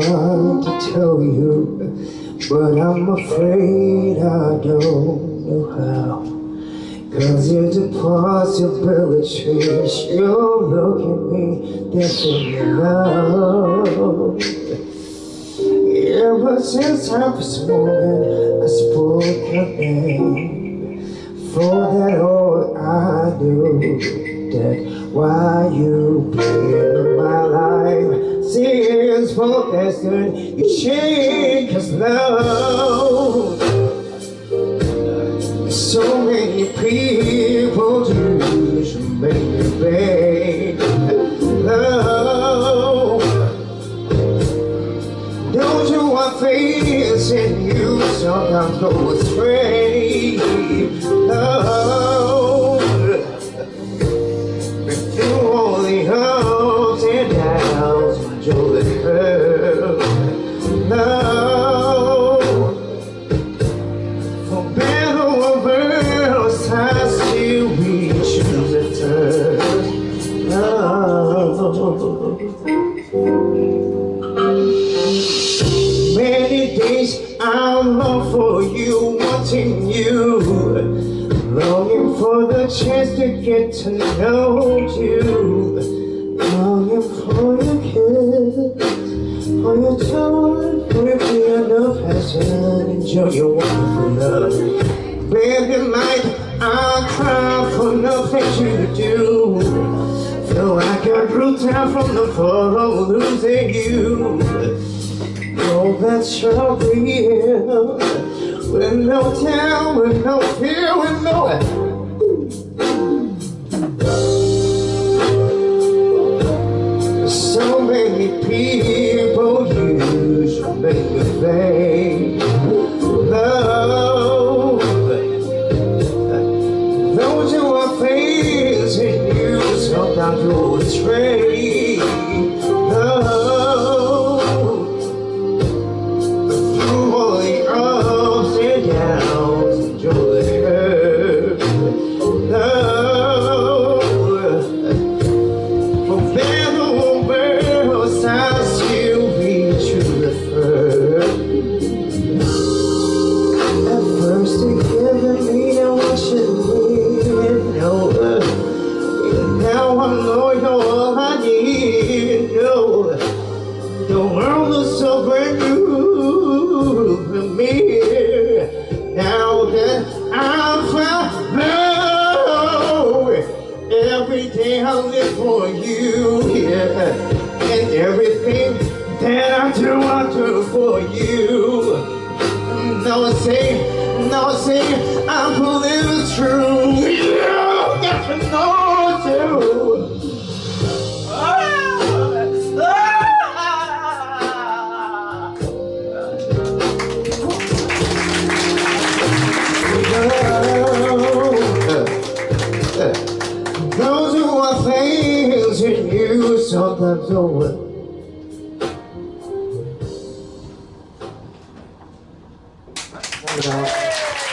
mind to tell you, but I'm afraid I don't know how. Cause it's a possibility you'll look at me differently now. Ever since I was born, I spoke your name. For that all I knew that why you played my life. Since for good you changed us love so many people use to make me beg love. Don't you want in you? Sometimes go astray. Love for better or worse I still reach you return love Many days I'm long for you, wanting you Longing for the chance to get to know you Enjoy your wonderful love Baby, night I'll cry for nothing you do. Feel like I grew down from the fall of losing you. Know that you're real With no doubt, with no fear, with no Sometimes go astray The world is so brand new for me. Now that I'm found love, every day I live for you, yeah. And everything that I do, I do for you. No one say, no I say, I believe it's true. Sometimes over. Hold on.